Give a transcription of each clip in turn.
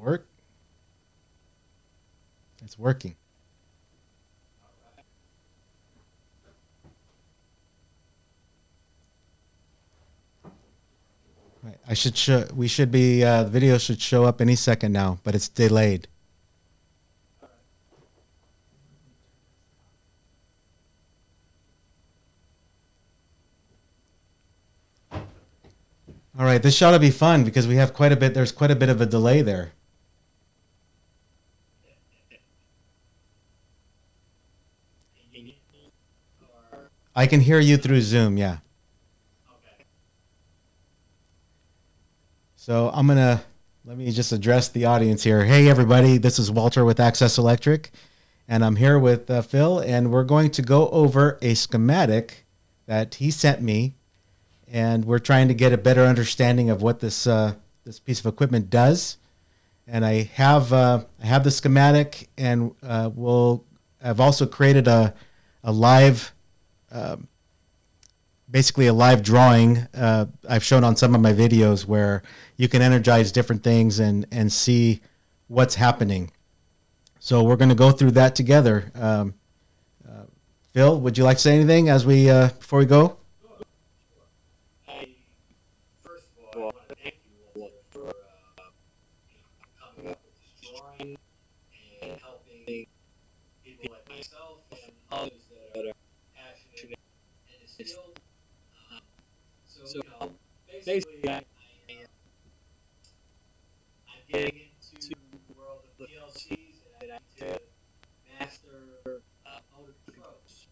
work? It's working. I should show. We should be. Uh, the video should show up any second now, but it's delayed. All right, this shot will be fun because we have quite a bit. There's quite a bit of a delay there. I can hear you through Zoom. Yeah. Okay. So I'm gonna let me just address the audience here. Hey, everybody, this is Walter with Access Electric, and I'm here with uh, Phil, and we're going to go over a schematic that he sent me, and we're trying to get a better understanding of what this uh, this piece of equipment does. And I have uh, I have the schematic, and uh, we'll I've also created a a live. Um, basically a live drawing uh, I've shown on some of my videos where you can energize different things and and see what's happening. So we're going to go through that together. Um, uh, Phil, would you like to say anything as we uh, before we go? Basically, I, am getting into the world of PLCs and I need to master uh, motor controls.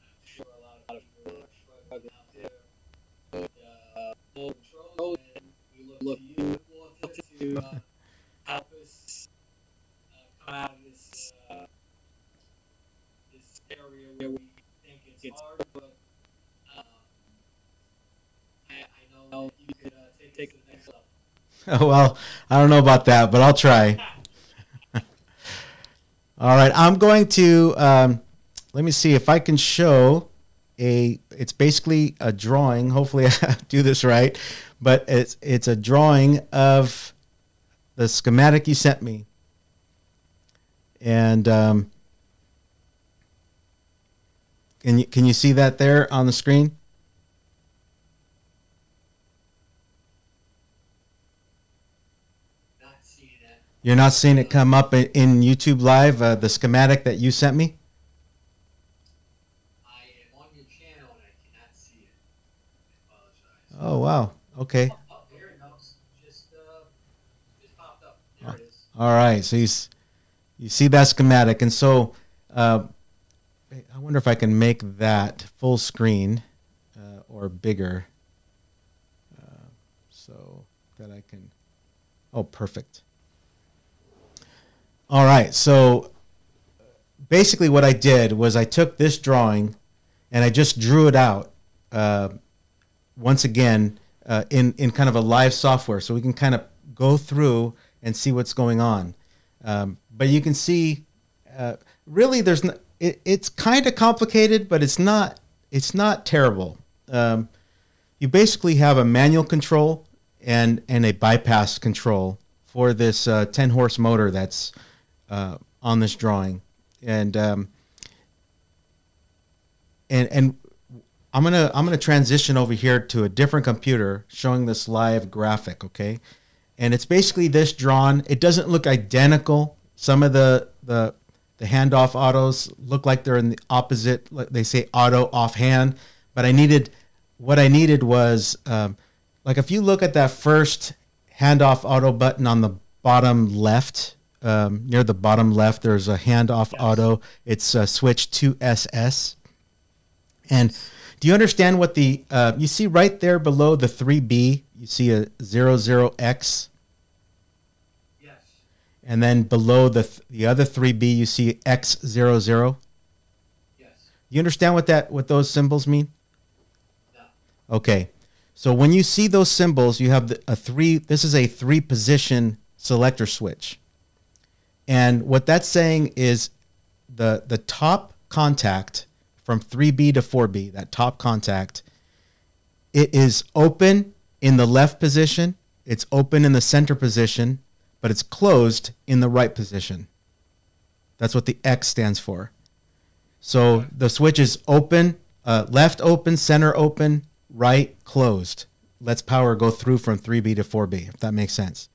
I'm sure a lot of people are struggling out there with uh, motor controls, and we look to you, Walter, to uh, help us uh, come out of this uh, this area where we think it's hard, but um, I, You could uh, take it to the next level. well, I don't know about that, but I'll try. All right, I'm going to um, let me see if I can show a. It's basically a drawing. Hopefully, I do this right, but it's it's a drawing of the schematic you sent me, and um, can you can you see that there on the screen? Not seeing that. You're not seeing it come up in- YouTube Live, uh, the schematic that you sent me? I am on your channel and I cannot see it. I apologize. Oh, wow. Okay. Oh, oh, there it goes. Just, uh, just popped up. There it is. All right. So you, you see that schematic. And so uh, I wonder if I can make that full screen uh, or bigger uh, so that I can. Oh, perfect. All right. So basically, what I did was I took this drawing and I just drew it out uh, once again uh, in in kind of a live software, so we can kind of go through and see what's going on. Um, but you can see, uh, really, there's it, it's kind of complicated, but it's not it's not terrible. Um, you basically have a manual control and and a bypass control for this uh, 10 horse motor that's uh, on this drawing, and um, and and I'm gonna I'm gonna transition over here to a different computer showing this live graphic, okay? And it's basically this drawn. It doesn't look identical. Some of the the the handoff autos look like they're in the opposite. like They say auto offhand, but I needed what I needed was um, like if you look at that first handoff auto button on the bottom left, um, near the bottom left, there's a handoff auto. It's uh, switch to SS. And do you understand what the uh, you see right there below the 3B? You see a 00X, Yes. and then below the th- the other 3B, you see X00. Yes. You understand what that what those symbols mean? No. Okay. So when you see those symbols, you have a three. This is a three position selector switch, and what that's saying is the the top contact from 3B to 4B, that top contact, it is open in the left position. It's open in the center position, but it's closed in the right position. That's what the X stands for. So the switch is open, uh, left open, center open, right closed. Lets power go through from 3B to 4B, if that makes sense.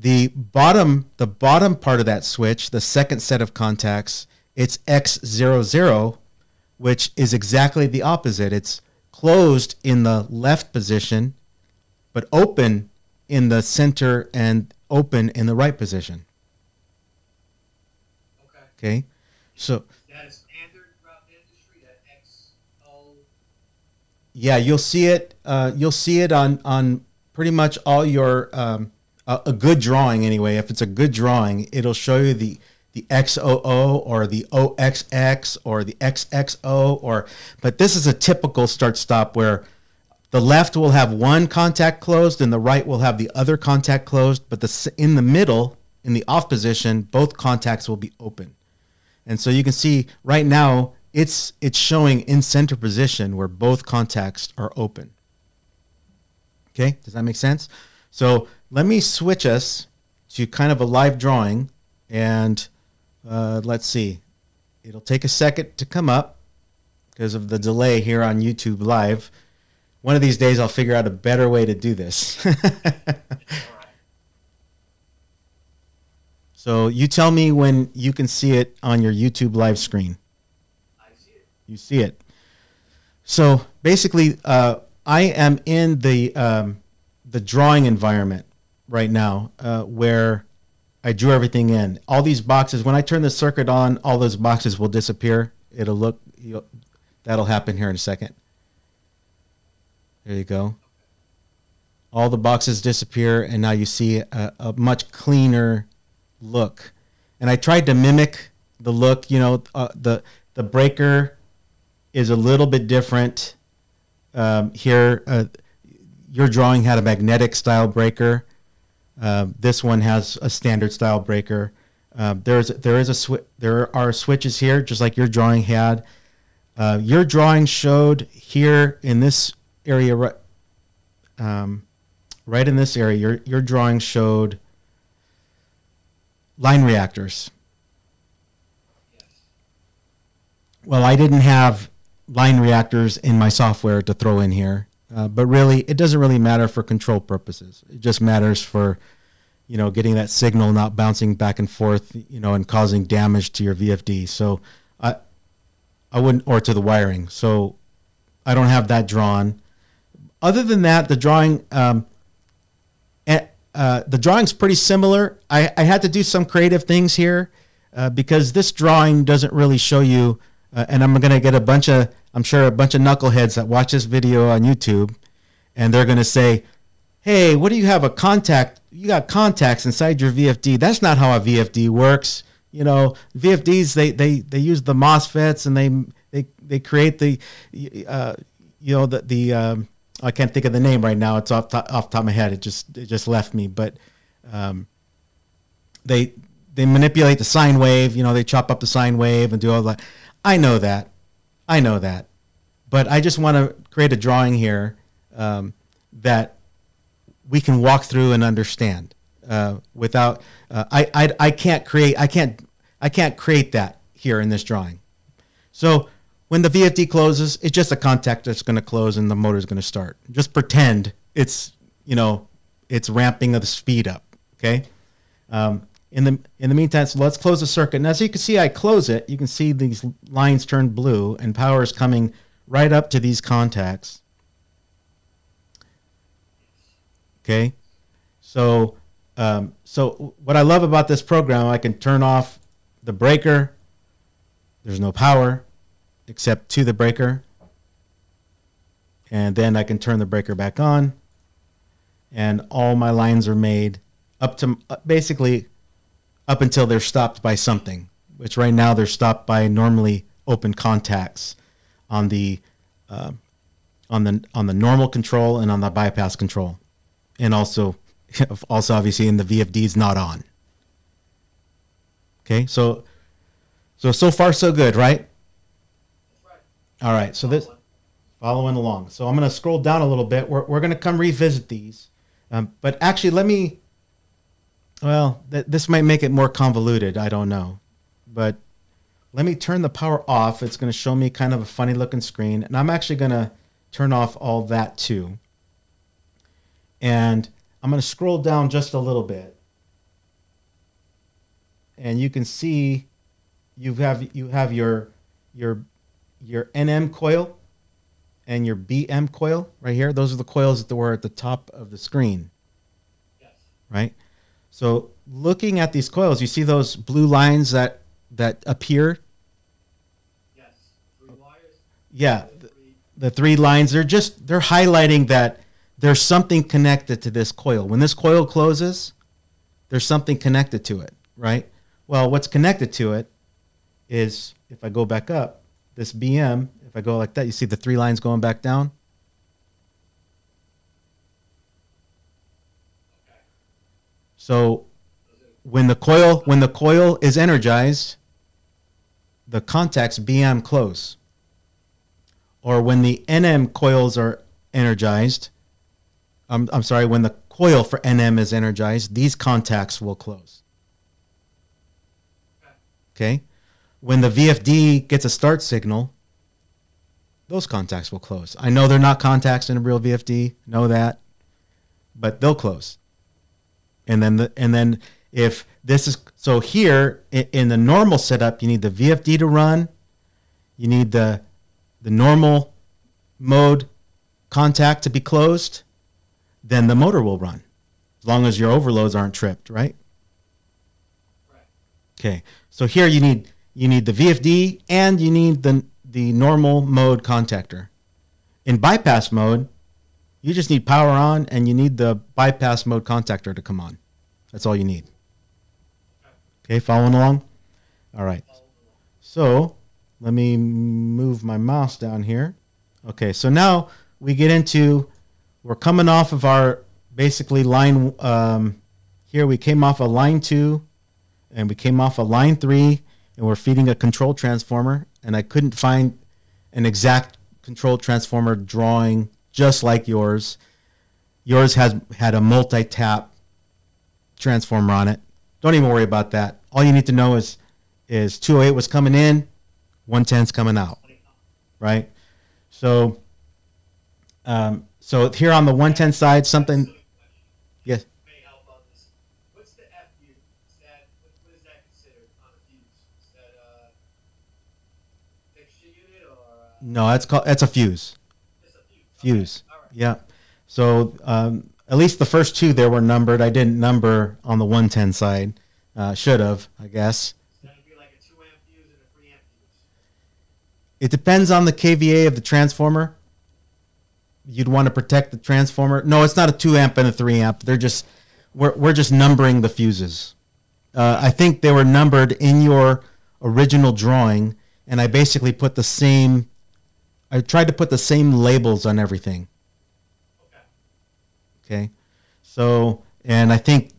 The bottom, the bottom part of that switch, the second set of contacts, it's X00, which is exactly the opposite. It's closed in the left position, but open in the center and open in the right position. Okay. Okay, so That is standard throughout industry. That XO. yeah, you'll see it. Uh, you'll see it on on pretty much all your um, a, good drawing anyway. If it's a good drawing, it'll show you the the XOO or the OXX or the XXO or. But this is a typical start stop where the left will have one contact closed and the right will have the other contact closed. But the in the middle, in the off position, both contacts will be open. And so you can see right now it's it's showing in center position where both contacts are open. Okay, does that make sense? So let me switch us to kind of a live drawing, and uh, let's see. It'll take a second to come up because of the delay here on YouTube Live. One of these days, I'll figure out a better way to do this. So you tell me when you can see it on your YouTube Live screen. I see it. you see it. So basically, uh, I am in the um, the drawing environment right now, uh, where I drew everything in. All these boxes. When I turn the circuit on, all those boxes will disappear. It'll look. That'll happen here in a second. There you go. All the boxes disappear, and now you see a, a much cleaner look. And I tried to mimic the look. You know, uh, the the breaker is a little bit different um, here. Uh, your drawing had a magnetic style breaker. Uh, this one has a standard style breaker. Uh, there's there is a swi- there are switches here, just like your drawing had. Uh, your drawing showed here in this area, right, um, right in this area. Your your drawing showed line reactors. Well, I didn't have line reactors in my software to throw in here, uh, but really, it doesn't really matter for control purposes. It just matters for, you know, getting that signal not bouncing back and forth, you know, and causing damage to your VFD. So, I, I wouldn't, or to the wiring. So, I don't have that drawn. Other than that, the drawing, um, eh, uh, the drawing's pretty similar. I, I had to do some creative things here uh, because this drawing doesn't really show you. Uh, and I'm going to get a bunch of, I'm sure, a bunch of knuckleheads that watch this video on YouTube, and they're going to say, "Hey, what do you have a contact? You got contacts inside your VFD. That's not how a VFD works. You know, VFDs they they they use the MOSFETs and they they they create the, uh, you know, the the um, I can't think of the name right now. It's off top, off top of my head. It just it just left me, but um, they they manipulate the sine wave. You know, they chop up the sine wave and do all that. I know that, I know that, but I just want to create a drawing here um, that we can walk through and understand uh, without. Uh, I, I I can't create. I can't I can't create that here in this drawing. So when the VFD closes, it's just a contact that's going to close and the motor is going to start. Just pretend it's you know it's ramping of the speed up. Okay. Um, in the in the meantime, so let's close the circuit. Now, as you can see, I close it. You can see these lines turn blue, and power is coming right up to these contacts. Okay, so um, so what I love about this program, I can turn off the breaker. There's no power except to the breaker, and then I can turn the breaker back on, and all my lines are made up to uh, basically up until they're stopped by something, which right now they're stopped by normally open contacts on the uh, on the on the normal control and on the bypass control, and also also obviously in the VFD is not on. Okay, so so so far so good, right? Right. All right, so this following along. So I'm going to scroll down a little bit. We're, we're going to come revisit these. Um, but actually, let me Well, th- this might make it more convoluted. I don't know. But let me turn the power off. It's going to show me kind of a funny looking screen. And I'm actually going to turn off all that too. And I'm going to scroll down just a little bit. And you can see you have you have your your your NM coil and your BM coil right here. Those are the coils that were at the top of the screen, Yes. right? So looking at these coils, you see those blue lines that that appear. Yes. Three wires. Yeah, the three- the three lines. They're just they're highlighting that there's something connected to this coil. When this coil closes, there's something connected to it, right? Well, what's connected to it is if I go back up, this BM, if I go like that, you see the three lines going back down. So when the coil when the coil is energized, the contacts BM close. Or when the NM coils are energized, I'm, I'm sorry, when the coil for NM is energized, these contacts will close. Okay? When the VFD gets a start signal, those contacts will close. I know they're not contacts in a real VFD, know that, but they'll close and then the, and then if this is so here in, in the normal setup you need the VFD to run. You need the the normal mode contact to be closed. Then the motor will run as long as your overloads aren't tripped right? Right. okay so here you need you need the VFD and you need the the normal mode contactor. In bypass mode you just need power on and you need the bypass mode contactor to come on. That's all you need. Okay, following along? All right. So let me move my mouse down here. Okay, so now we get into, we're coming off of our basically line, um, here we came off a line two and we came off a line three and we're feeding a control transformer and I couldn't find an exact control transformer drawing just like yours. Yours has had a multi-tap transformer on it. Don't even worry about that. All you need to know is is 208 was coming in, 110's coming out, right? So um, so here on the 110 side, something yes. May help on this. What's the FU? Is that what, what is that considered on a fuse? Is that a fixture unit or No, that's called that's a fuse. Fuse? Fuse. Okay. All right. Yeah. So um, at least the first two there were numbered. I didn't number on the 110 side. Uh, should have, I guess. So like a two amp fuse and a three amp fuse. It depends on the kVA of the transformer. You'd want to protect the transformer. No, it's not a two amp and a three amp. They're just we're we're just numbering the fuses. Uh, I think they were numbered in your original drawing, and I basically put the same. I tried to put the same labels on everything. Okay. Okay, so and I think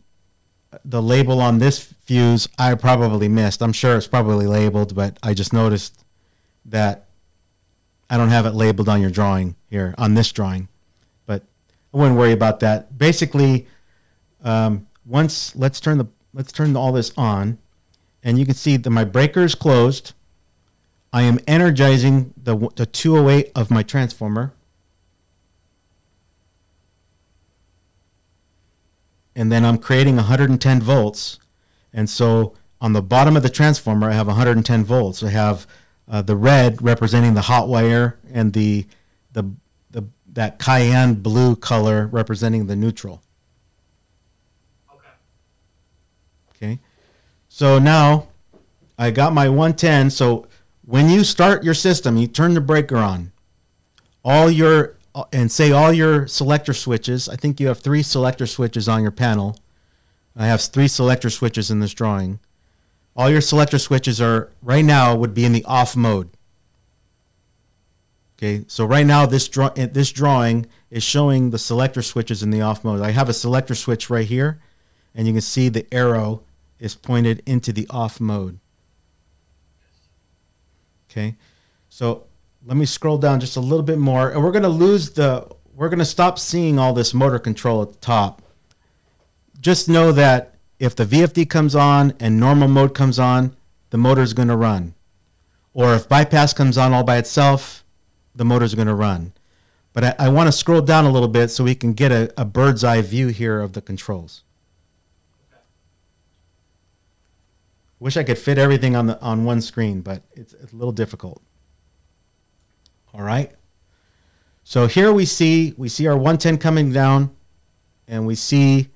the label on this fuse I probably missed. I'm sure it's probably labeled, but I just noticed that I don't have it labeled on your drawing here on this drawing. But I wouldn't worry about that. Basically, um, once let's turn the let's turn all this on, and you can see that my breaker is closed. I am energizing the the 208 of my transformer. and then I'm creating 110 volts. And so on the bottom of the transformer, I have 110 volts. I have uh, the red representing the hot wire, and the the the that cayenne blue color representing the neutral. Okay. Okay, so now I got my 110. So when you start your system, you turn the breaker on. All your uh, and say all your selector switches. I think you have three selector switches on your panel. I have three selector switches in this drawing. All your selector switches are right now would be in the off mode. Okay, so right now this draw uh, this drawing is showing the selector switches in the off mode. I have a selector switch right here, and you can see the arrow is pointed into the off mode. Okay, so let me scroll down just a little bit more, and we're going to lose the. We're going to stop seeing all this motor control at the top. Just know that if the VFD comes on and normal mode comes on, the motor is going to run. Or if bypass comes on all by itself, the motor is going to run. But I, I want to scroll down a little bit so we can get a, a bird's eye view here of the controls. Wish I could fit everything on the on one screen, but it's, it's a little difficult. All right. So here we see we see our 110 coming down, and we see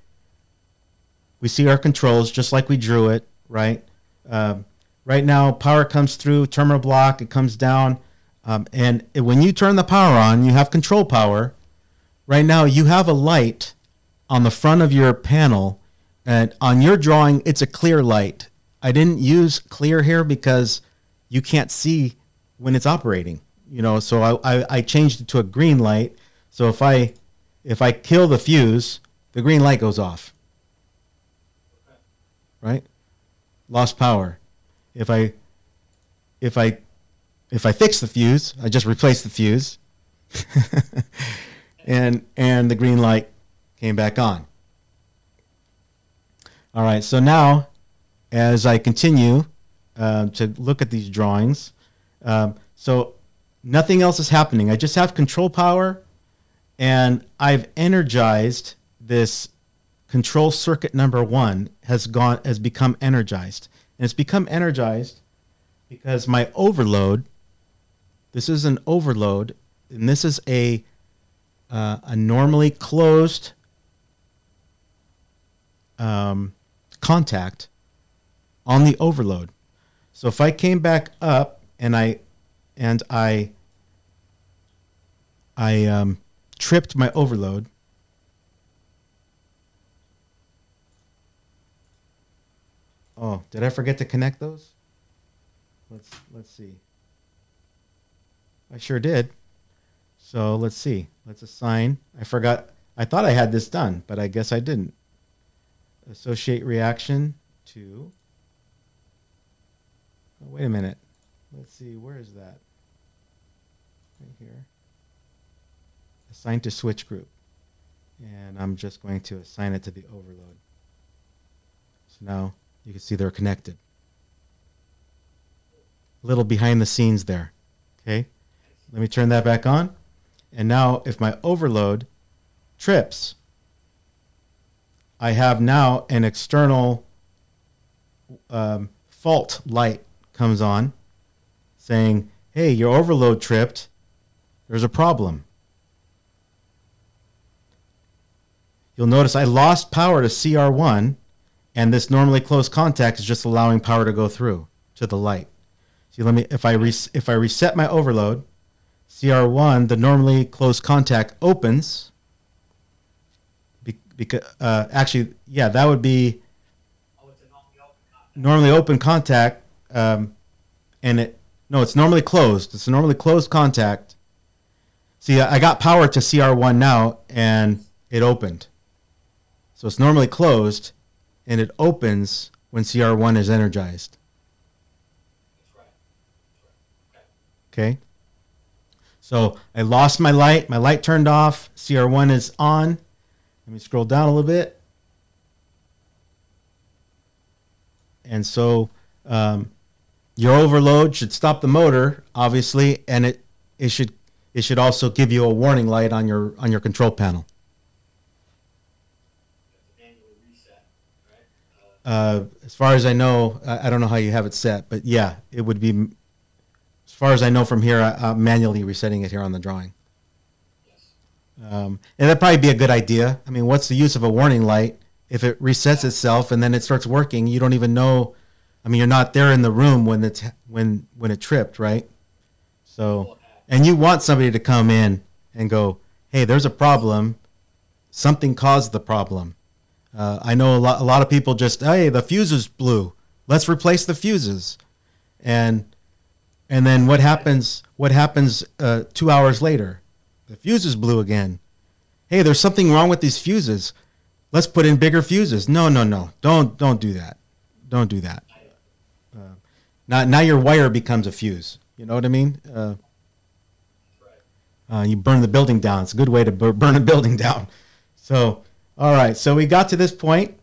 we see our controls just like we drew it, right? Um, right now, power comes through terminal block, it comes down, um, and when you turn the power on, you have control power. Right now, you have a light on the front of your panel, and on your drawing, it's a clear light. I didn't use clear here because you can't see when it's operating. You know, so I, I, I changed it to a green light. So if I if I kill the fuse, the green light goes off. Right? Lost power. If I if I if I fix the fuse, I just replace the fuse. and and the green light came back on. All right, so now as I continue uh, to look at these drawings, um, so nothing else is happening. I just have control power, and I've energized this control circuit number one has gone has become energized, and it's become energized because my overload. This is an overload, and this is a uh, a normally closed um, contact on the overload. So if I came back up and I and I I um, tripped my overload. Oh, did I forget to connect those? Let's let's see. I sure did. So let's see. Let's assign. I forgot. I thought I had this done, but I guess I didn't. Associate reaction to. Oh, wait a minute. Let's see. Where is that? Right here. Assign to switch group. And I'm just going to assign it to the overload. So now you can see they're connected. A little behind the scenes there. Okay. Let me turn that back on. And now if my overload trips, I have now an external um, fault light comes on saying, hey, your overload tripped. There's a problem. You'll notice I lost power to CR1, and this normally closed contact is just allowing power to go through to the light. See, let me if I res, if I reset my overload, CR1, the normally closed contact opens. because uh, actually, yeah, that would be Oh, it's a normally open contact. Um, and it no, it's normally closed. It's a normally closed contact. See, I got power to CR1 now, and it opened. So it's normally closed, and it opens when CR1 is energized. Okay. So I lost my light. My light turned off. CR1 is on. Let me scroll down a little bit. And so um, your overload should stop the motor, obviously, and it, it should it should also give you a warning light on your on your control panel. Uh, as far as I know, I, don't know how you have it set, but yeah, it would be. As far as I know from here, I, I'm manually resetting it here on the drawing. yes. Um, and that'd probably be a good idea. I mean, what's the use of a warning light if it resets itself and then it starts working? You don't even know. I mean, you're not there in the room when it's when when it tripped, right? So, and you want somebody to come in and go, "Hey, there's a problem. Something caused the problem." Uh, I know a lot. A lot of people just, "Hey, the fuses blew. Let's replace the fuses," and and then what happens? What happens uh, two hours later? The fuses blew again. Hey, there's something wrong with these fuses. Let's put in bigger fuses. No, no, no. Don't don't do that. Don't do that. Now now your wire becomes a fuse. You know what I mean? Uh, uh, you burn the building down. It's a good way to bur- burn a building down. So, all right. So we got to this point,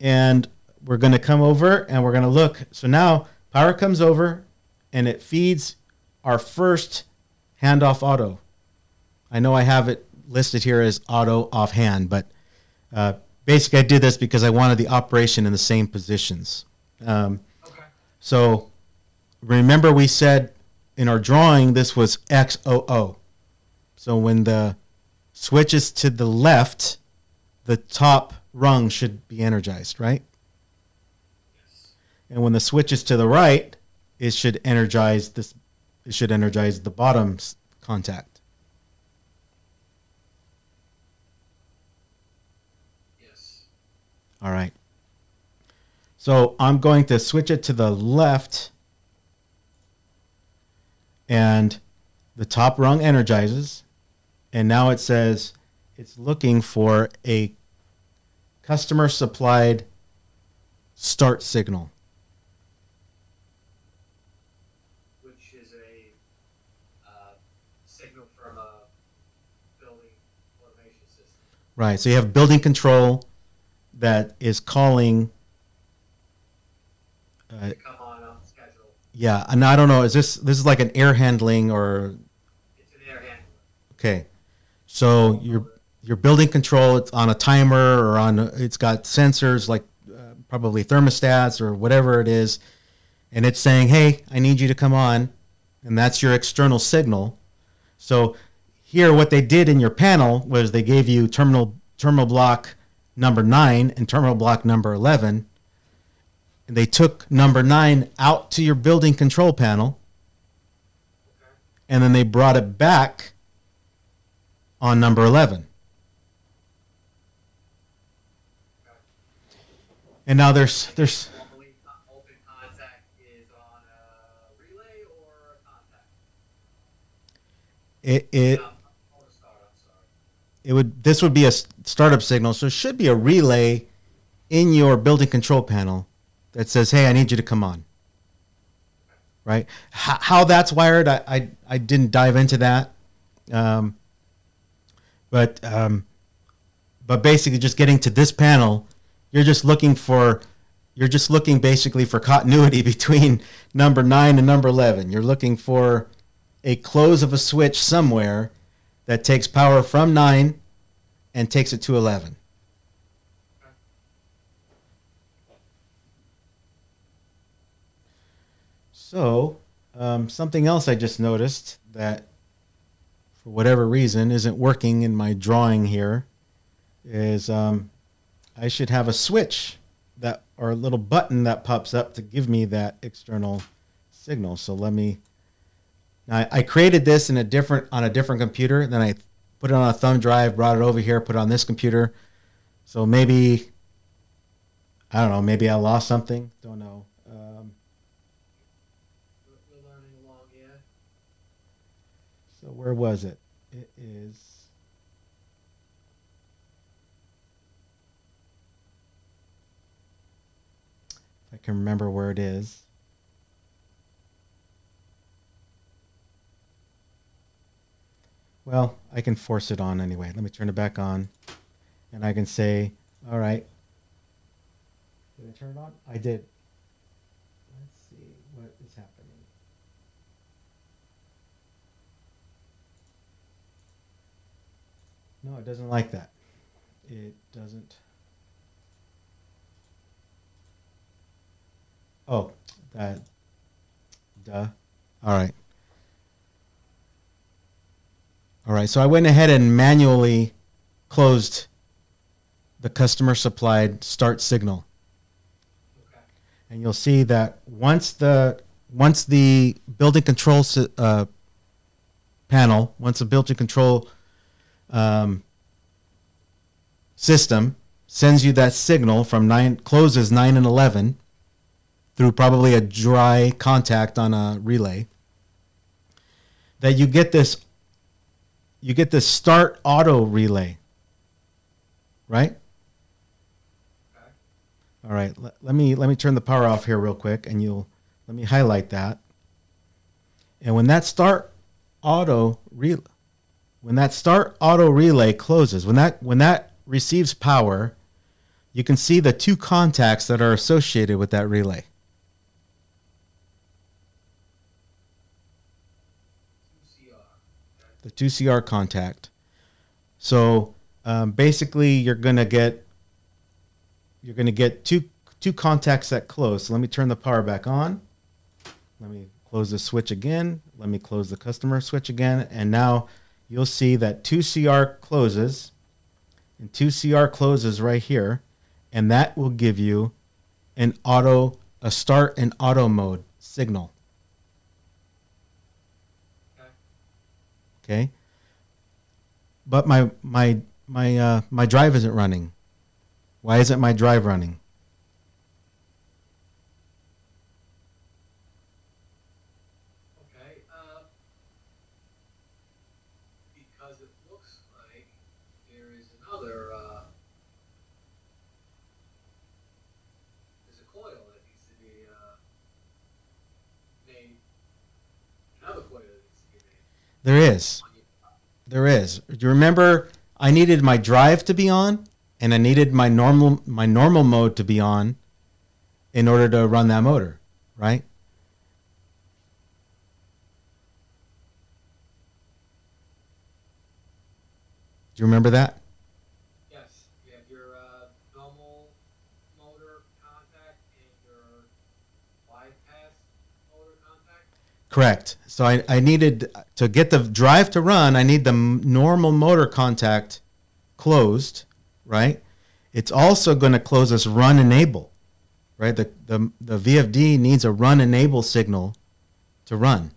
and we're going to come over and we're going to look. So now power comes over and it feeds our first handoff auto. I know I have it listed here as auto offhand, but uh, basically I did this because I wanted the operation in the same positions. Um. So remember we said in our drawing this was XOO. So when the switch is to the left, the top rung should be energized, right? Yes. And when the switch is to the right, it should energize this. It should energize the bottom contact. Yes. All right. So I'm going to switch it to the left, and the top rung energizes, and now it says it's looking for a customer supplied start signal. Which is a uh, signal from a building automation system. Right. So you have building control that is calling. Uh, come on on schedule. yeah, and I don't know. Is this this is like an air handling or It's an air handler. okay? So your your building control it's on a timer or on a, it's got sensors like uh, probably thermostats or whatever it is, and it's saying, "Hey, I need you to come on," and that's your external signal. So here, what they did in your panel was they gave you terminal terminal block number nine and terminal block number eleven. And they took number nine out to your building control panel, and then they brought it back on number eleven. And now there's there's Normally, co- open contact is on a relay or a contact. it it Um, or a start, I'm sorry. it would this would be a startup signal, so it should be a relay in your building control panel that says, "Hey, I need you to come on." Right? How, how that's wired, I, I I didn't dive into that, um, but um, but basically, just getting to this panel, you're just looking for you're just looking basically for continuity between number nine and number eleven. You're looking for a close of a switch somewhere that takes power from 9 and takes it to 11. So, um, something else I just noticed that for whatever reason isn't working in my drawing here is um, I should have a switch that or a little button that pops up to give me that external signal. So let me now, I, I created this in a different on a different computer. Then I put it on a thumb drive, brought it over here, put it on this computer. So maybe I don't know. Maybe I lost something. Don't know. Um, We're, we're learning along, yeah. so where was it? It is. I can remember where it is. Well, I can force it on anyway. Let me turn it back on. And I can say, all right. Did I turn it on? I did. Let's see what is happening. No, it doesn't like that. It doesn't. Oh, that. Duh. All right. All right. So I went ahead and manually closed the customer supplied start signal. Okay. And you'll see that once the once the building control uh, panel, once the building control um, system sends you that signal from nine closes nine and eleven through probably a dry contact on a relay, that you get this you get this start auto relay, right? All right, let, let me let me turn the power off here real quick, and you'll let me highlight that. And when that start auto re, when that start auto relay closes, when that when that receives power, you can see the two contacts that are associated with that relay. the 2CR contact. So um, basically, you're gonna get you're gonna get two two contacts that close. So let me turn the power back on. Let me close the switch again. Let me close the customer switch again, and now you'll see that 2CR closes, and 2CR closes right here, and that will give you an auto a start and auto mode signal. Okay. But my my my uh, my drive isn't running. Why isn't my drive running? Okay. Uh, because it looks like there is another. Uh, there's a coil that needs to be uh, made. Another coil that needs to be made. There is. There is. Do you remember I needed my drive to be on and I needed my normal my normal mode to be on in order to run that motor, right? Do you remember that? Yes, you have your uh, normal motor contact and your bypass motor contact. Correct. So I, I needed to get the drive to run, I need the normal motor contact closed, right? It's also going to close this run enable, right? The, the, the VFD needs a run enable signal to run.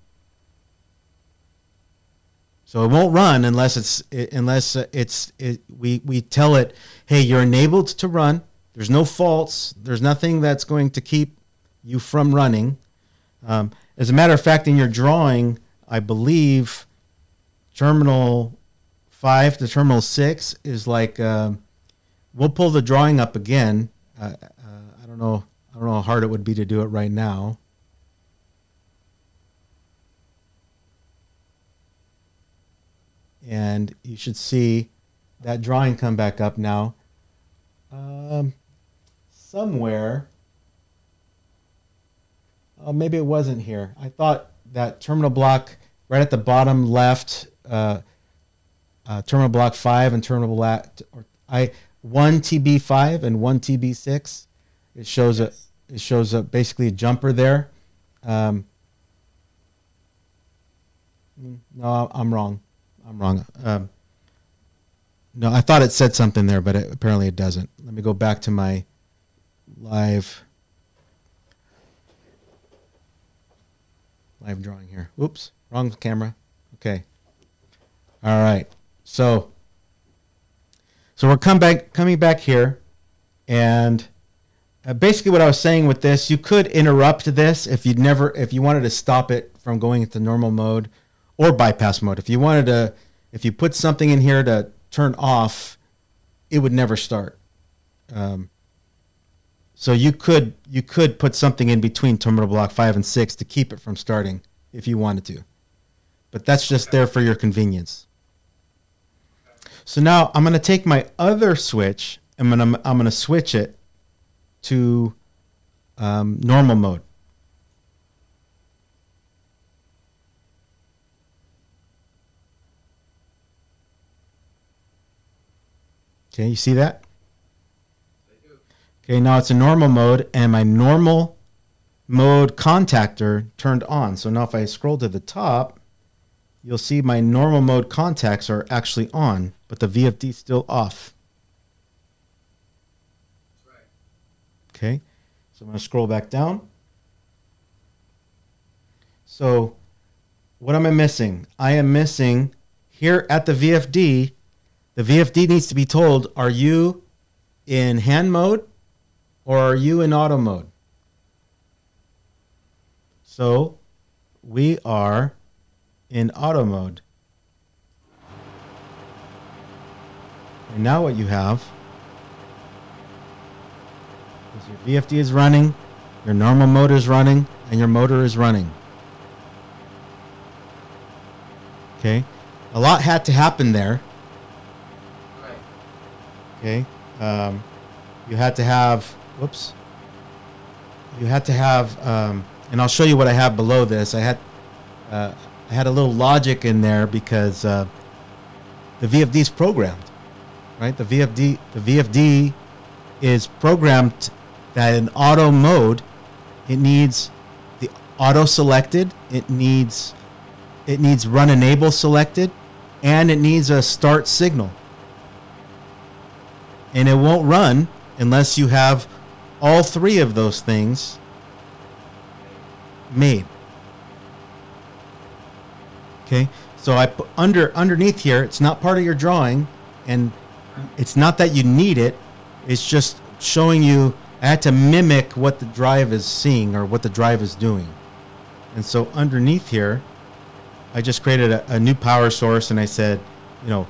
So it won't run unless it's unless uh, it's it, we we tell it, hey, you're enabled to run. There's no faults. There's nothing that's going to keep you from running. Um, as a matter of fact, in your drawing, I believe terminal five to terminal six is like um, we'll pull the drawing up again. Uh, uh, I don't know. I don't know how hard it would be to do it right now. And you should see that drawing come back up now. Um, somewhere. Oh, maybe it wasn't here. I thought that terminal block right at the bottom left, uh, uh, terminal block five and terminal block, or I one TB five and one TB six. It shows a it shows a basically a jumper there. Um, no, I'm wrong. I'm wrong. Um, no, I thought it said something there, but it, apparently it doesn't. Let me go back to my live live drawing here. Oops, wrong camera. Okay. All right. So so we're come back coming back here and uh, basically what I was saying with this, you could interrupt this if you'd never if you wanted to stop it from going into normal mode or bypass mode. If you wanted to if you put something in here to turn off, it would never start. Um, so you could you could put something in between terminal block five and six to keep it from starting if you wanted to, but that's just there for your convenience. So now I'm going to take my other switch and I'm going to, I'm going to switch it to um, normal mode. Okay, you see that? Okay, now it's in normal mode, and my normal mode contactor turned on. So now if I scroll to the top, you'll see my normal mode contacts are actually on, but the VFD is still off. Okay, so I'm going to scroll back down. So, what am I missing? I am missing here at the VFD. The VFD needs to be told are you in hand mode or are you in auto mode? So, we are in auto mode. And now what you have is your VFD is running, your normal motor is running, and your motor is running. Okay? A lot had to happen there. Right. Okay? Um, you had to have, whoops, you had to have, um, and I'll show you what I have below this. I had, uh, I had a little logic in there because uh, the VFD is programmed, right? The VFD, the VFD is programmed that in auto mode, it needs the auto selected, it needs, it needs run enable selected, and it needs a start signal. And it won't run unless you have all three of those things made. Okay, so I put under underneath here. It's not part of your drawing, and it's not that you need it. It's just showing you. I had to mimic what the drive is seeing or what the drive is doing, and so underneath here, I just created a, a new power source, and I said, you know,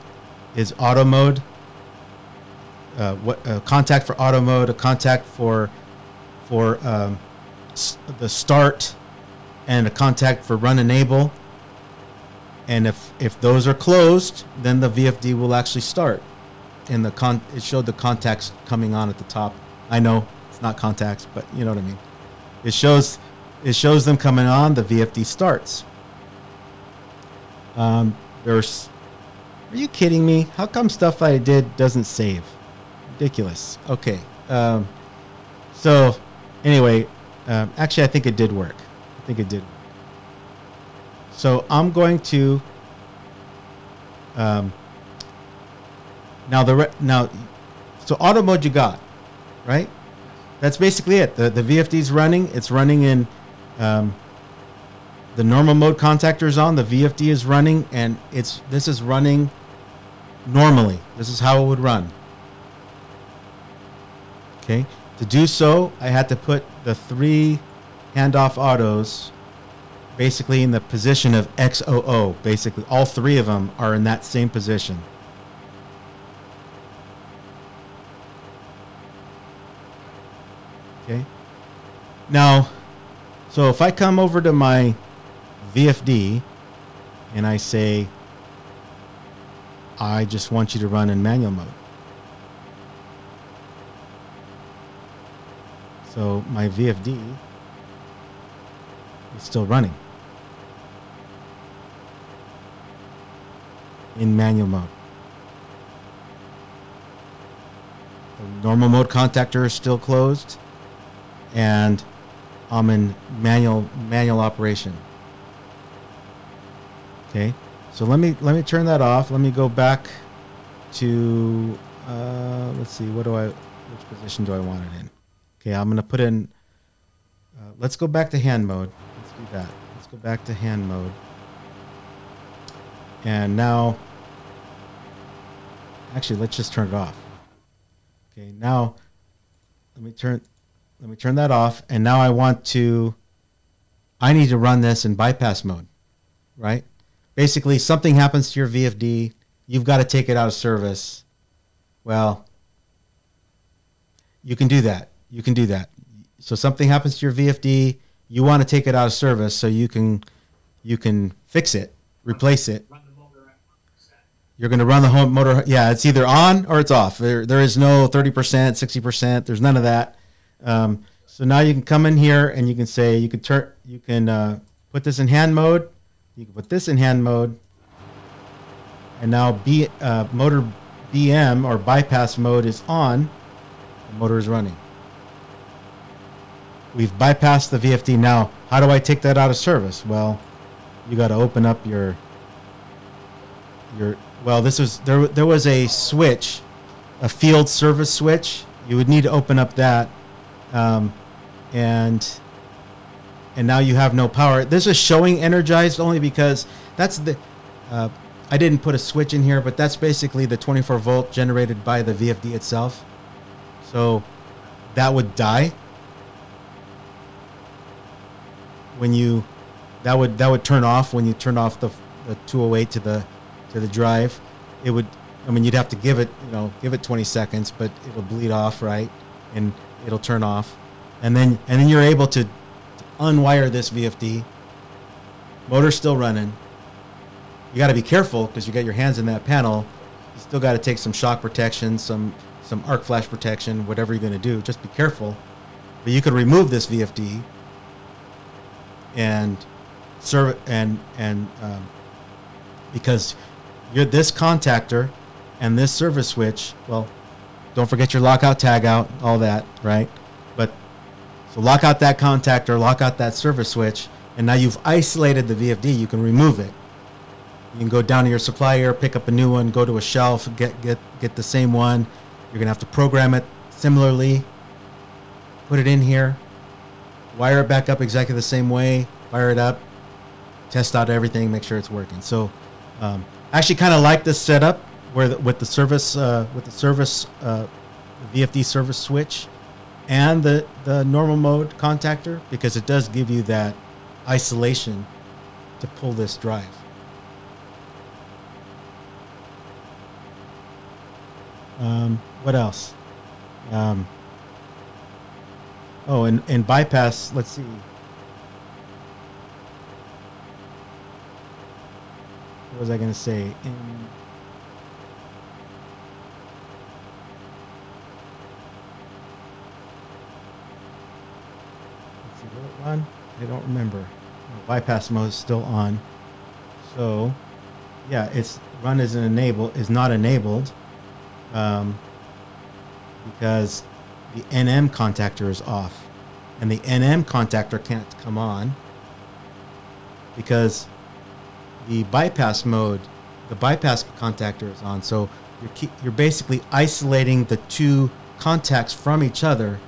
is auto mode uh, what a contact for auto mode, a contact for for um, s- the start, and a contact for run enable. And if if those are closed, then the VFD will actually start. And the con it showed the contacts coming on at the top. I know it's not contacts, but you know what I mean. It shows it shows them coming on. The VFD starts. Um, there's. Are you kidding me? How come stuff I did doesn't save? Ridiculous. Okay. Um, so, anyway, um, actually, I think it did work. I think it did. So I'm going to. Um, now the re- now, so auto mode you got, right? That's basically it. The the VFD is running. It's running in. Um, the normal mode contactor is on. The VFD is running, and it's this is running normally. This is how it would run. Okay. To do so, I had to put the three handoff autos basically in the position of XOO. Basically, all three of them are in that same position. Okay. Now, so if I come over to my VFD and I say, I just want you to run in manual mode. So my VFD is still running in manual mode. The normal mode contactor is still closed and I'm in manual manual operation. Okay. So let me let me turn that off. Let me go back to uh, let's see what do I which position do I want it in? Okay, I'm going to put in, uh, let's go back to hand mode. Let's do that. Let's go back to hand mode. And now, actually, let's just turn it off. Okay, now, let me turn, let me turn that off. And now I want to, I need to run this in bypass mode, right? Basically, something happens to your VFD. You've got to take it out of service. Well, you can do that you can do that. So something happens to your VFD, you want to take it out of service so you can you can fix it, replace it. You're going to run the home motor. Yeah, it's either on or it's off. There, there is no 30%, 60%. There's none of that. Um, so now you can come in here and you can say you can turn you can uh, put this in hand mode. You can put this in hand mode. And now B uh, motor BM or bypass mode is on. The motor is running. We've bypassed the VFD now. How do I take that out of service? Well, you got to open up your your well, this was there there was a switch, a field service switch. You would need to open up that um, and and now you have no power. This is showing energized only because that's the uh, I didn't put a switch in here, but that's basically the 24 volt generated by the VFD itself. So that would die when you that would that would turn off when you turn off the, the 208 to the to the drive. It would i mean you'd have to give it you know give it 20 seconds but it'll bleed off right? And it'll turn off. And then and then you're able to, to unwire this vfd motor's still running. You got to be careful because you got your hands in that panel. You still got to take some shock protection some some arc flash protection, whatever you're going to do. Just be careful. But you could remove this VFD and serve and and um, because you're this contactor and this service switch. Well, don't forget your lockout, tag out, all that, right? But so lock out that contactor, lock out that service switch, and now you've isolated the VFD. You can remove it. You can go down to your supplier, pick up a new one, go to a shelf, get get get the same one. You're gonna have to program it similarly. Put it in here, wire it back up exactly the same way, fire it up, test out everything, make sure it's working. So, um, I actually kind of like this setup where the, with the service uh, with the service uh, VFD service switch and the the normal mode contactor because it does give you that isolation to pull this drive. Um, what else? Um, oh, and, and bypass, let's see. What was I going to say? In, let's see, run? I don't remember. No, bypass mode is still on. So, yeah, it's run is enable is not enabled um, because the NM contactor is off, and the NM contactor can't come on because the bypass mode, the bypass contactor is on. So you're keep, you're basically isolating the two contacts from each other.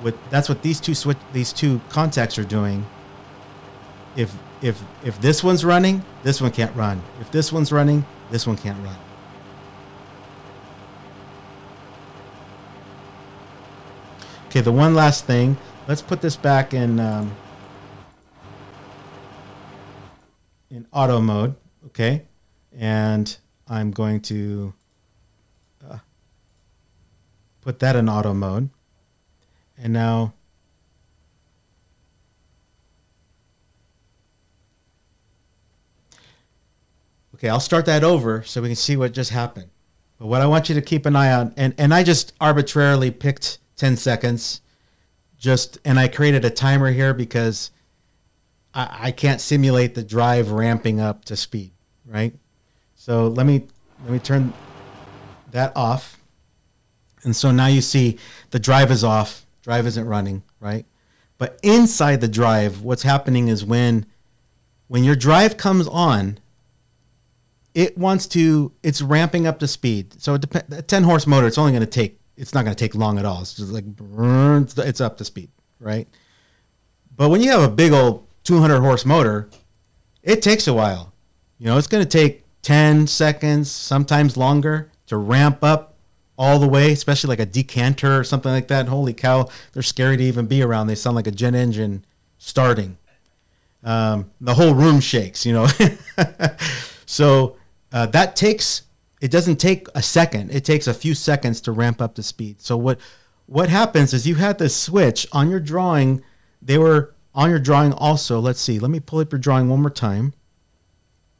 With that's what these two switch these two contacts are doing. If if if this one's running, this one can't run. If this one's running, this one can't run. Okay, the one last thing. Let's put this back in um, in auto mode. Okay, and I'm going to uh, put that in auto mode. And now Okay, I'll start that over so we can see what just happened. But what I want you to keep an eye on, and, and I just arbitrarily picked 10 seconds, just, and I created a timer here because I, I can't simulate the drive ramping up to speed, right? So let me, let me turn that off. And so now you see the drive is off, drive isn't running, right? But inside the drive, what's happening is when, when your drive comes on, it wants to it's ramping up to speed so it depends a 10 horse motor it's only going to take it's not going to take long at all. It's just like it's up to speed right? But when you have a big old 200 horse motor it takes a while. You know it's going to take 10 seconds sometimes longer to ramp up all the way especially like a decanter or something like that. Holy cow they're scary to even be around. They sound like a jet engine starting. Um, the whole room shakes you know? So uh, that takes it doesn't take a second. It takes a few seconds to ramp up the speed. So what what happens is you had this switch on your drawing. They were on your drawing also. Let's see. Let me pull up your drawing one more time.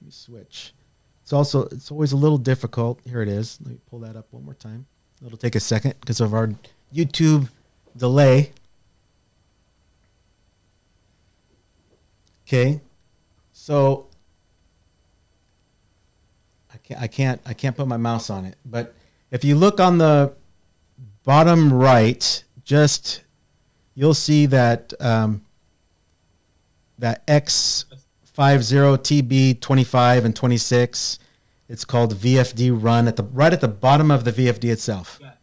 Let me switch. It's also it's always a little difficult. Here it is. Let me pull that up one more time. It'll take a second because of our youtube delay. Okay. So I can't, I can't put my mouse on it. But if you look on the bottom right, just you'll see that um, that X 50 TB 25 and 26. It's called VFD run at the right at the bottom of the VFD itself. Yes.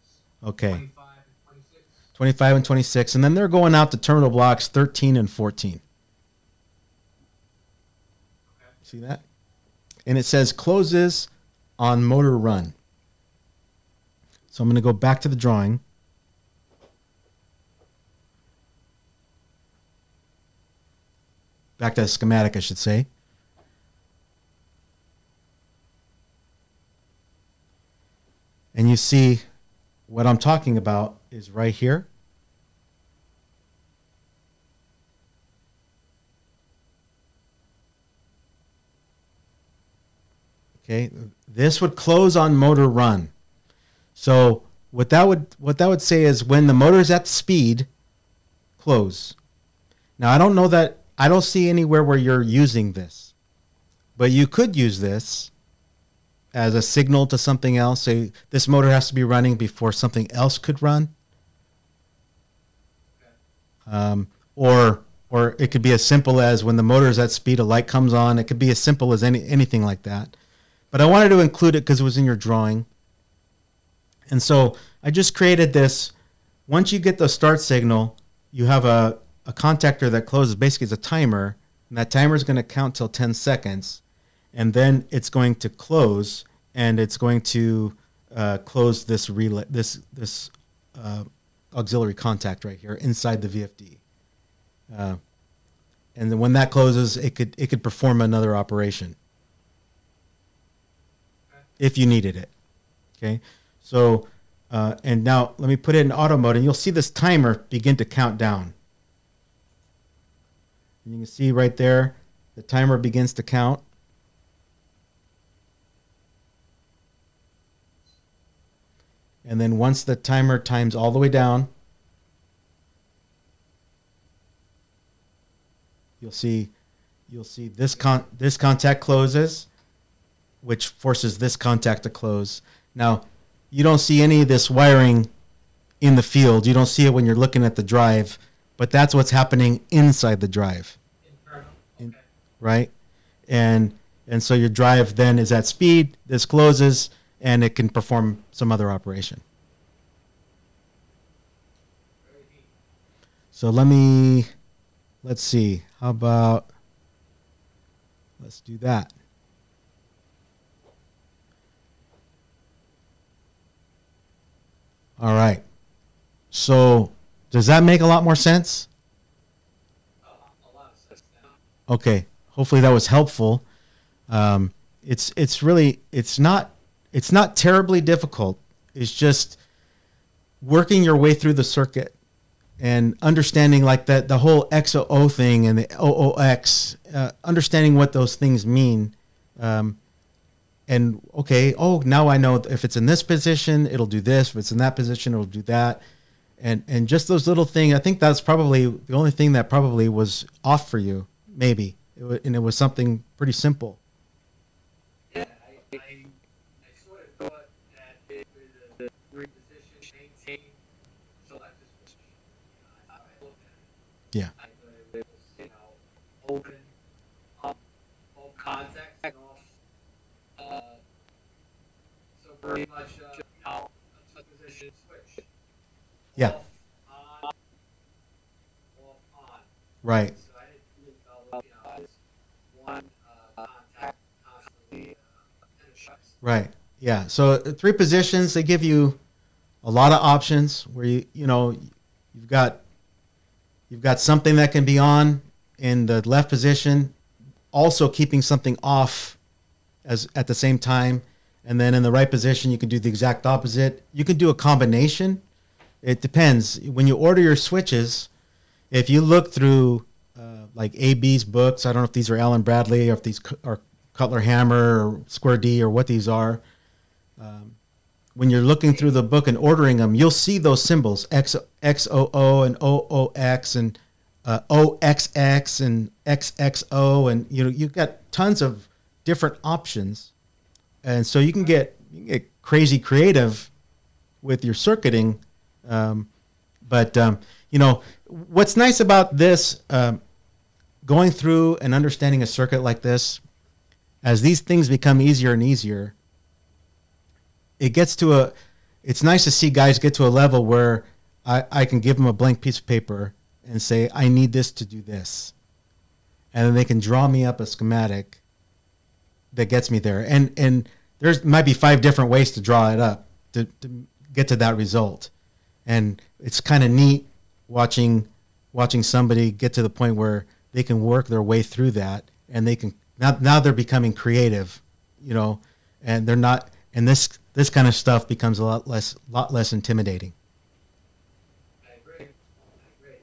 Okay. 25 and 26. 25 and 26 and then they're going out to terminal blocks 13 and 14. Okay. See that? And it says closes on motor run. So I'm going to go back to the drawing. Back to schematic, I should say. And you see what I'm talking about is right here. Okay, this would close on motor run. So what that would what that would say is when the motor is at speed, close. Now I don't know that I don't see anywhere where you're using this, but you could use this as a signal to something else. Say this motor has to be running before something else could run, um, or or it could be as simple as when the motor is at speed, a light comes on. It could be as simple as any anything like that. But I wanted to include it because it was in your drawing. And so I just created this. Once you get the start signal, you have a, a contactor that closes. Basically, it's a timer, and that timer is going to count till 10 seconds, and then it's going to close, and it's going to uh, close this relay, this this uh, auxiliary contact right here inside the VFD. Uh, and then when that closes, it could it could perform another operation if you needed it. Okay, so uh, and now let me put it in auto mode, and you'll see this timer begin to count down. And you can see right there, the timer begins to count. And then once the timer times all the way down, you'll see you'll see this con this contact closes, which forces this contact to close. Now, you don't see any of this wiring in the field. You don't see it when you're looking at the drive, but that's what's happening inside the drive, In- right? And and so your drive then is at speed. This closes, and it can perform some other operation. So let me let's see. How about let's do that. All right. So does that make a lot more sense? Okay. Hopefully that was helpful. Um, it's it's really it's not it's not terribly difficult. It's just working your way through the circuit and understanding like that the whole XOO thing and the OOX, uh, understanding what those things mean. Um, and okay, oh, now I know if it's in this position, it'll do this. If it's in that position, it'll do that. And and just those little things. I think that's probably the only thing that probably was off for you, maybe. It wa and it was something pretty simple. Yeah, I, I, I sort of thought that it was a reposition, maintain, select this switch. You know, I thought I looked at it. Yeah. I thought it was, you know, open, up, off contact, and off, uh, pretty much, uh, you a position switch. Yeah. Off, on, off, on. Right. So I didn't really you know, one, uh, contact constantly, uh. Right. Yeah. So uh, three positions, they give you a lot of options where you you know you've got you've got something that can be on in the left position, also keeping something off as at the same time, and then in the right position you can do the exact opposite. You can do a combination. It depends. When you order your switches, if you look through uh, like AB's books, I don't know if these are Allen Bradley or if these are Cutler Hammer or Square D or what these are. Um, when you're looking through the book and ordering them, you'll see those symbols X XOO and OOX and uh, OXX and XXO and you know you've got tons of different options, and so you can get you can get crazy creative with your circuiting. Um, but um, you know what's nice about this um, going through and understanding a circuit like this as these things become easier and easier it gets to a it's nice to see guys get to a level where I, I can give them a blank piece of paper and say i need this to do this and then they can draw me up a schematic that gets me there and and there's might be five different ways to draw it up to, to get to that result and it's kind of neat watching watching somebody get to the point where they can work their way through that and they can now now they're becoming creative you know and they're not and this this kind of stuff becomes a lot less lot less intimidating I agree. I agree.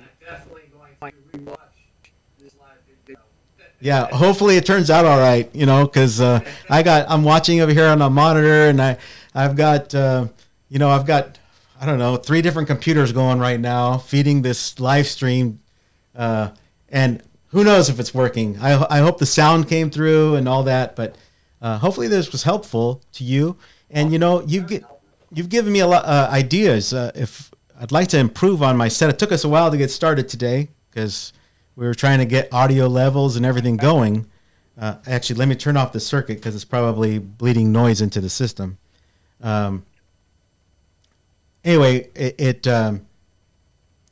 I'm, I'm definitely going to rewatch this live video. Yeah hopefully it turns out all right you know because uh, i got i'm watching over here on a monitor and i i've got uh, you know, I've got I don't know three different computers going right now, feeding this live stream, uh, and who knows if it's working. I I hope the sound came through and all that, but uh, hopefully this was helpful to you. And you know, you've get, you've given me a lot uh, ideas. Uh, if I'd like to improve on my set, it took us a while to get started today because we were trying to get audio levels and everything going. Uh, actually, let me turn off the circuit because it's probably bleeding noise into the system. Um, anyway, it, it um,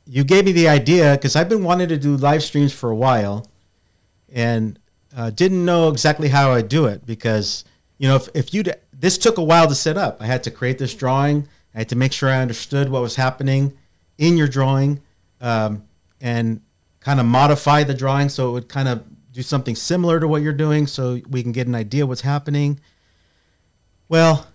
you gave me the idea because I've been wanting to do live streams for a while, and uh, didn't know exactly how I'd do it because you know if, if you this took a while to set up. I had to create this drawing. I had to make sure I understood what was happening in your drawing, um, and kind of modify the drawing so it would kind of do something similar to what you're doing, so we can get an idea what's happening. Well,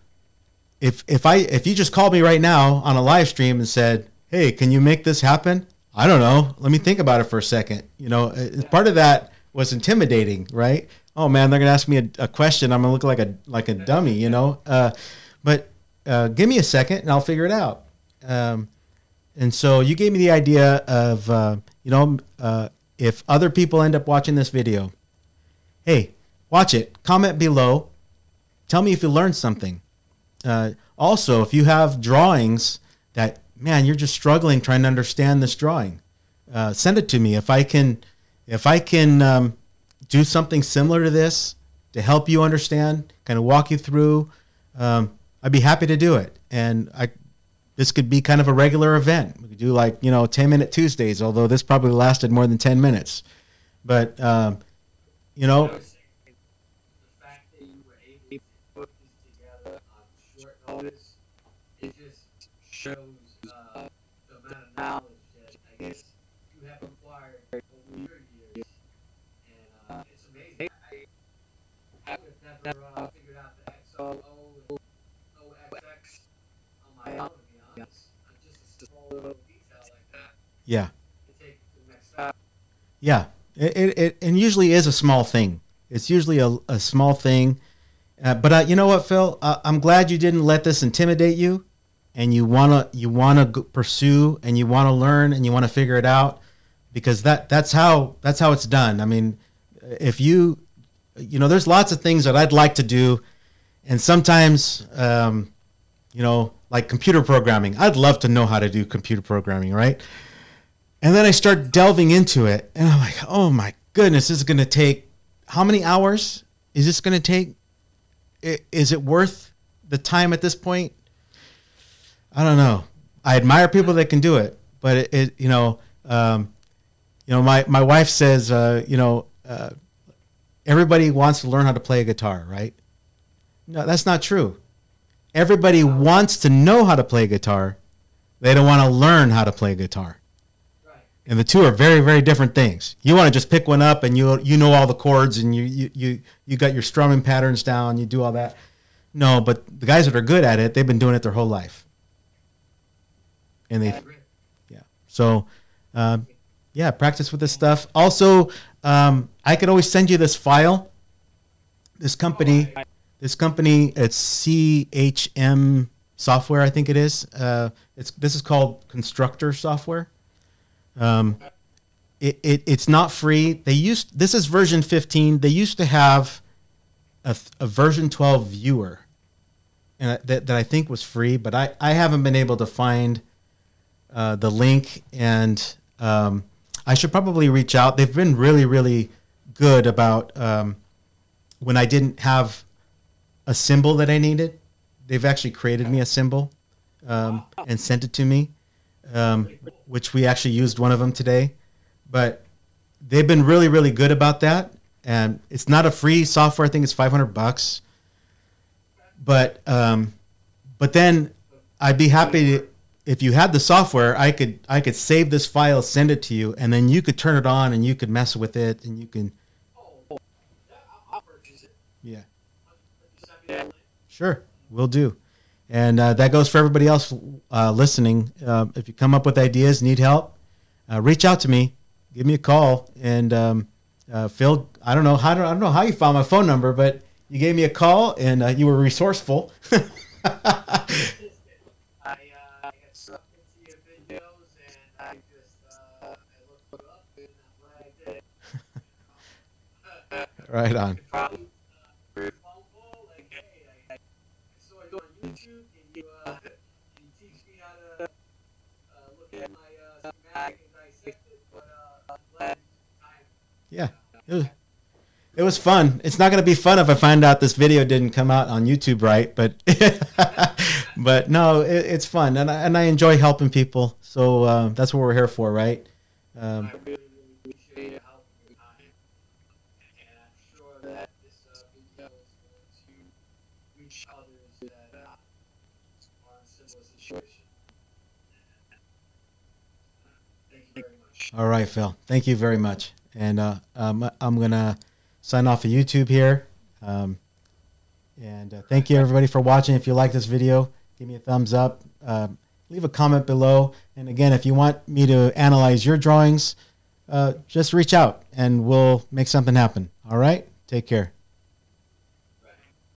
if if I if you just called me right now on a live stream and said, "Hey, can you make this happen?" I don't know. Let me think about it for a second. You know, part of that was intimidating, right? Oh man, they're gonna ask me a, a question. I'm gonna look like a like a dummy, you know. Uh, but uh, give me a second and I'll figure it out. Um, and so you gave me the idea of uh, you know uh, if other people end up watching this video, hey, watch it. Comment below. Tell me if you learned something. Uh, also, if you have drawings that man you're just struggling trying to understand this drawing, uh, send it to me. If I can if I can um, do something similar to this to help you understand, kind of walk you through, um, I'd be happy to do it. And I, this could be kind of a regular event. We could do like you know 10 minute Tuesdays, although this probably lasted more than 10 minutes. But um, you know. Shows uh, the amount of knowledge that I guess you have acquired over your years. And uh, it's amazing. I, I would have never uh, figured out the XO and OXX on my own, to be honest. Uh, just a small little detail like that Yeah. to take to the next step. Yeah, it, it, it and usually is a small thing. It's usually a, a small thing. Uh, but uh, you know what, Phil? Uh, I'm glad you didn't let this intimidate you, and you wanna you wanna go pursue and you wanna learn and you wanna figure it out, because that that's how that's how it's done. I mean, if you you know, there's lots of things that I'd like to do, and sometimes um, you know, like computer programming. I'd love to know how to do computer programming, right? And then I start delving into it, and I'm like, oh my goodness, this is going to take how many hours is this going to take? Is it worth the time at this point? I don't know. I admire people that can do it, but it, it you know, um, you know, my my wife says, uh, you know, uh, everybody wants to learn how to play a guitar, right? No, that's not true. Everybody wants to know how to play guitar. They don't want to learn how to play guitar. And the two are very very different things. You want to just pick one up and you you know all the chords and you you you, you got your strumming patterns down you do all that. No but the guys that are good at it they've been doing it their whole life. And they yeah. So um, yeah practice with this stuff. Also um, i could always send you this file. This company this company it's chm software i think it is. Uh, it's this is called constructor software um, it, it it's not free. They used this is version 15. They used to have a, a version 12 viewer, and that, that I think was free, but I, I haven't been able to find uh, the link, and um, I should probably reach out. They've been really really good about um, when I didn't have a symbol that I needed. They've actually created me a symbol um, and sent it to me um, which we actually used one of them today. But they've been really, really good about that. And it's not a free software. I think it's 500 bucks. But um, but then I'd be happy to, if you had the software. I could I could save this file, send it to you, and then you could turn it on and you could mess with it and you can yeah. Sure, we'll do. And uh, that goes for everybody else uh, listening. Uh, if you come up with ideas, need help, uh, reach out to me. Give me a call. And um, uh, Phil, I don't know how I don't know how you found my phone number, but you gave me a call and uh, you were resourceful. I, uh, I got sucked into your videos and I just, uh, I looked it up and I'm glad I did. Right on. Probably, uh, phone call, like, hey, I, I saw you on YouTube. Can you, uh, can you teach me how to, uh, look at my, uh, schematic and dissect it? But, uh, I'm glad you time. Yeah. It was, it was fun. It's not going to be fun if I find out this video didn't come out on YouTube right, but but no, it, it's fun, and I, and I enjoy helping people. So uh, that's what we're here for, right? Um, I really, really appreciate your help and your time. And I'm sure that this uh, video is going to reach others that uh, are in similar situation. Thank you very much. all right, Phil. Thank you very much, and uh, um, I'm gonna sign off of YouTube here. Um, and uh, thank you everybody for watching. If you like this video, give me a thumbs up. Uh, leave a comment below. And again, if you want me to analyze your drawings, uh, just reach out and we'll make something happen. All right. Take care.